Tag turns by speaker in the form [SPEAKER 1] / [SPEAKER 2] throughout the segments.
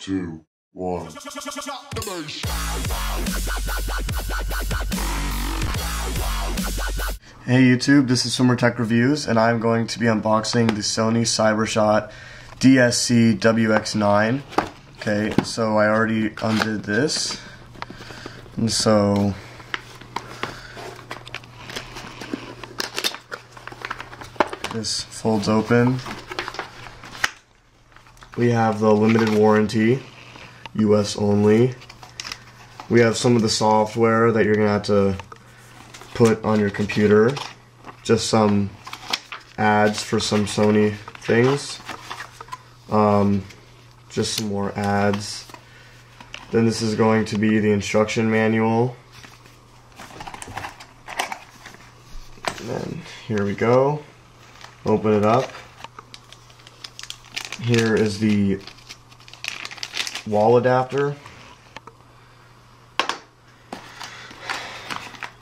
[SPEAKER 1] two, one.
[SPEAKER 2] Hey YouTube, this is Swimmer Tech Reviews, and I'm going to be unboxing the Sony CyberShot DSC WX9. Okay, so I already undid this, and so this folds open. We have the limited warranty, US only. We have some of the software that you're gonna have to put on your computer. Just some ads for some Sony things. Um, just some more ads. Then this is going to be the instruction manual. And then here we go. Open it up. Here is the wall adapter.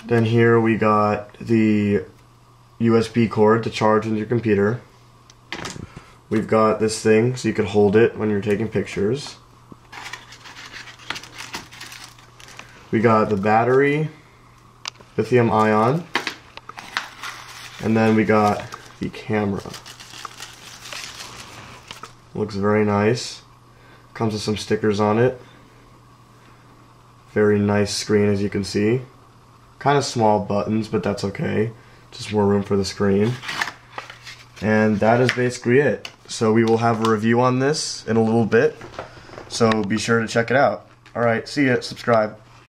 [SPEAKER 2] Then here we got the USB cord to charge with your computer. We've got this thing so you can hold it when you're taking pictures. We got the battery, lithium ion, and then we got the camera. Looks very nice. Comes with some stickers on it. Very nice screen as you can see. Kind of small buttons, but that's okay. Just more room for the screen. And that is basically it. So we will have a review on this in a little bit. So be sure to check it out. Alright, see ya. Subscribe.